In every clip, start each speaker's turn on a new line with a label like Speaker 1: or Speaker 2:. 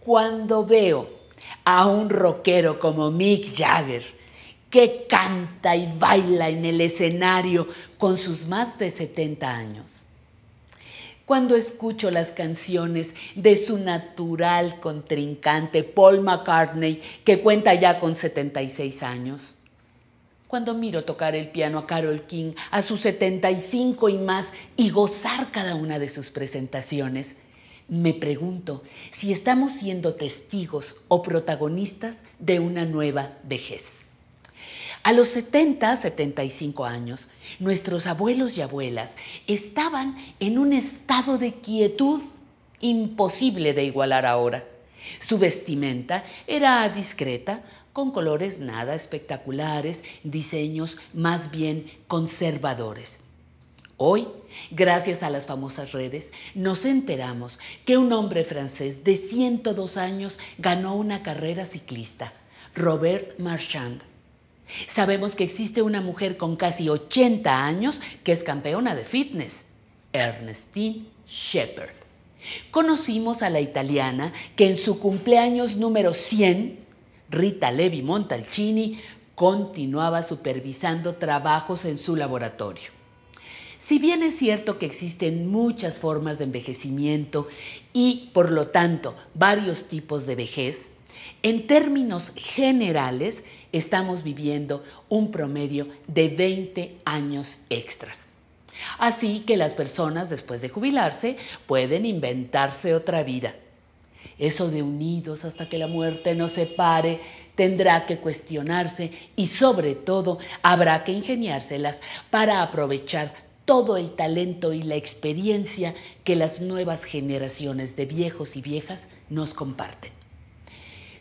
Speaker 1: Cuando veo a un rockero como Mick Jagger, que canta y baila en el escenario con sus más de 70 años. Cuando escucho las canciones de su natural contrincante Paul McCartney, que cuenta ya con 76 años. Cuando miro tocar el piano a Carol King a sus 75 y más y gozar cada una de sus presentaciones, me pregunto si estamos siendo testigos o protagonistas de una nueva vejez. A los 70, 75 años, nuestros abuelos y abuelas estaban en un estado de quietud imposible de igualar ahora. Su vestimenta era discreta, con colores nada espectaculares, diseños más bien conservadores. Hoy, gracias a las famosas redes, nos enteramos que un hombre francés de 102 años ganó una carrera ciclista, Robert Marchand. Sabemos que existe una mujer con casi 80 años que es campeona de fitness, Ernestine Shepard. Conocimos a la italiana que en su cumpleaños número 100, Rita Levi Montalcini, continuaba supervisando trabajos en su laboratorio. Si bien es cierto que existen muchas formas de envejecimiento y, por lo tanto, varios tipos de vejez, en términos generales, estamos viviendo un promedio de 20 años extras. Así que las personas después de jubilarse pueden inventarse otra vida. Eso de unidos hasta que la muerte nos separe tendrá que cuestionarse y sobre todo habrá que ingeniárselas para aprovechar todo el talento y la experiencia que las nuevas generaciones de viejos y viejas nos comparten.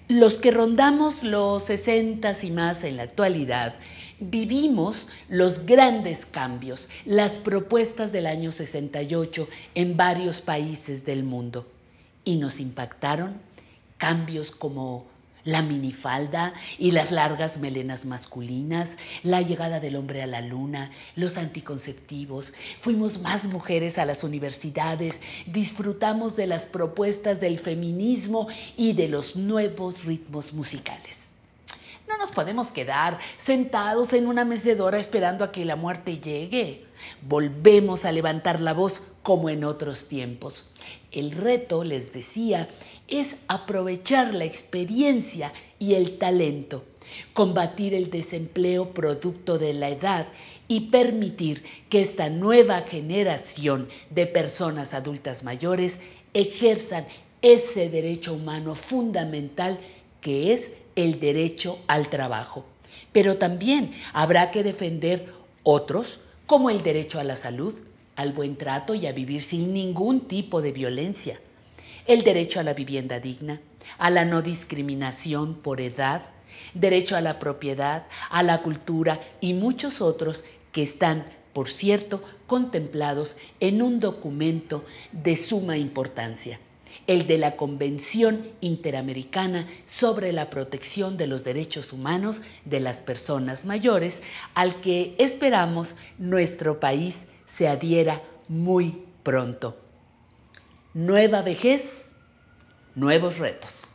Speaker 1: Los que rondamos los 60 y más en la actualidad, vivimos los grandes cambios, las propuestas del año 68 en varios países del mundo y nos impactaron cambios como la minifalda y las largas melenas masculinas, la llegada del hombre a la luna, los anticonceptivos. Fuimos más mujeres a las universidades, disfrutamos de las propuestas del feminismo y de los nuevos ritmos musicales. Podemos quedar sentados en una mecedora esperando a que la muerte llegue. Volvemos a levantar la voz como en otros tiempos. El reto, les decía, es aprovechar la experiencia y el talento, combatir el desempleo producto de la edad y permitir que esta nueva generación de personas adultas mayores ejerzan ese derecho humano fundamental que es el derecho al trabajo. Pero también habrá que defender otros, como el derecho a la salud, al buen trato y a vivir sin ningún tipo de violencia el derecho a la vivienda digna, a la no discriminación por edad, derecho a la propiedad, a la cultura y muchos otros que están, por cierto, contemplados en un documento de suma importancia, el de la Convención Interamericana sobre la Protección de los Derechos Humanos de las Personas Mayores, al que esperamos nuestro país se adhiera muy pronto. Nueva vejez, nuevos retos.